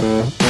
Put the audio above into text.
Música